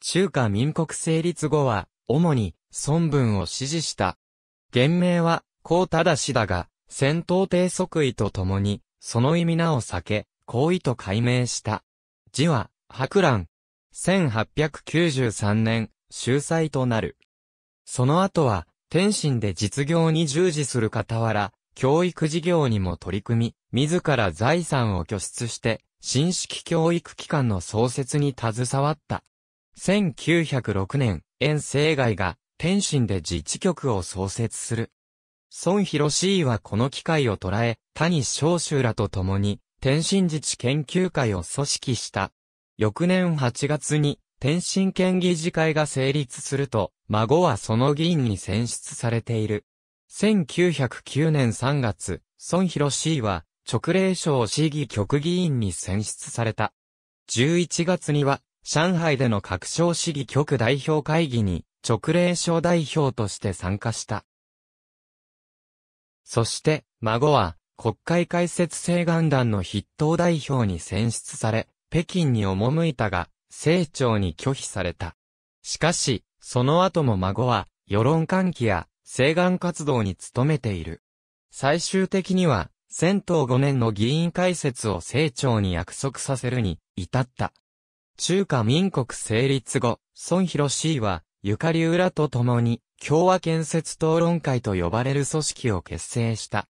中華民国成立後は、主に、孫文を支持した。原名は、高忠だが、戦闘帝即位とともに、その意味名を避け、皇位と改名した。字は、白蘭。1893年、終祭となる。その後は、天津で実業に従事する傍ら、教育事業にも取り組み、自ら財産を拠出して、新式教育機関の創設に携わった。1906年、遠征外が天津で自治局を創設する。孫博士はこの機会を捉え、谷少州らと共に、天津自治研究会を組織した。翌年8月に、天津県議事会が成立すると、孫はその議員に選出されている。1909年3月、孫博士は、直令省市議局議員に選出された。11月には、上海での各省市議局代表会議に、直令省代表として参加した。そして、孫は、国会開設請願団の筆頭代表に選出され、北京に赴いたが、清朝に拒否された。しかし、その後も孫は、世論喚起や、請願活動に努めている。最終的には、戦闘5年の議員開設を清朝に約束させるに至った。中華民国成立後、孫博士は、ゆかり裏と共に、共和建設討論会と呼ばれる組織を結成した。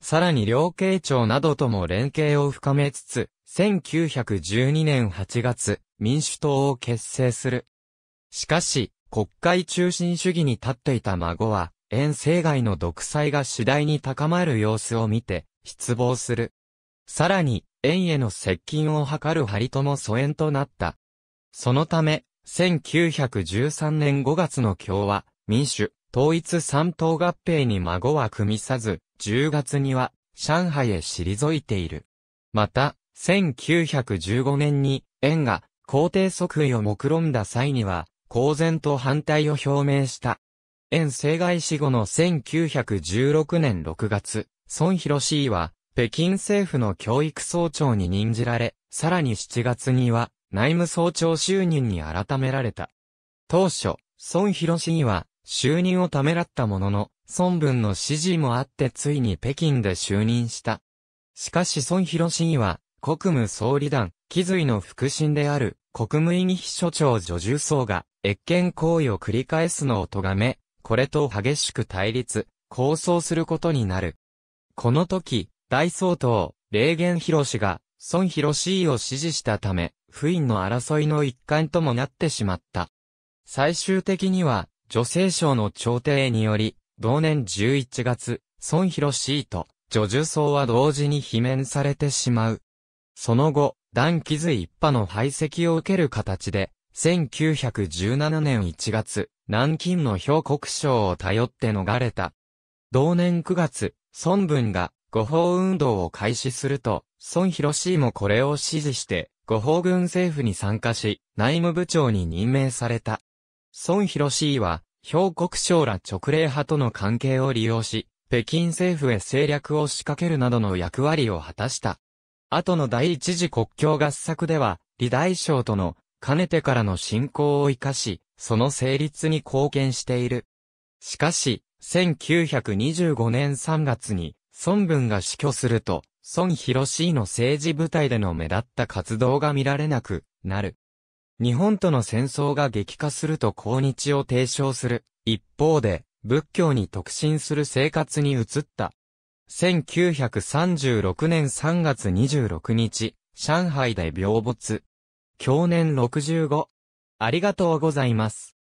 さらに両慶庁などとも連携を深めつつ、1912年8月、民主党を結成する。しかし、国会中心主義に立っていた孫は、遠征外の独裁が次第に高まる様子を見て、失望する。さらに、円への接近を図る張りも疎遠となった。そのため、1913年5月の共和、民主、統一三党合併に孫は組みさず、10月には、上海へ退いている。また、1915年に、円が、皇帝即位を目論んだ際には、公然と反対を表明した。遠征外死後の1916年6月、孫博士は、北京政府の教育総長に任じられ、さらに7月には、内務総長就任に改められた。当初、孫博士には、就任をためらったものの、孫文の指示もあってついに北京で就任した。しかし孫博士には、国務総理団、気髄の腹心である、国務委議秘書長女重層が、越権行為を繰り返すのを咎め、これと激しく対立、構想することになる。この時、大総統、霊源博士が、孫博士を支持したため、不因の争いの一環ともなってしまった。最終的には、女性省の朝廷により、同年11月、孫博士と、女受層は同時に罷免されてしまう。その後、断気図一派の排斥を受ける形で、1917年1月、南京の氷国省を頼って逃れた。同年9月、孫文が誤報運動を開始すると、孫博士もこれを支持して、誤報軍政府に参加し、内務部長に任命された。孫博士は、氷国省ら直令派との関係を利用し、北京政府へ政略を仕掛けるなどの役割を果たした。後の第一次国境合作では、李大将との、かねてからの信仰を生かし、その成立に貢献している。しかし、1925年3月に、孫文が死去すると、孫博士の政治部隊での目立った活動が見られなくなる。日本との戦争が激化すると抗日を提唱する。一方で、仏教に特進する生活に移った。1936年3月26日、上海で病没。去年65。ありがとうございます。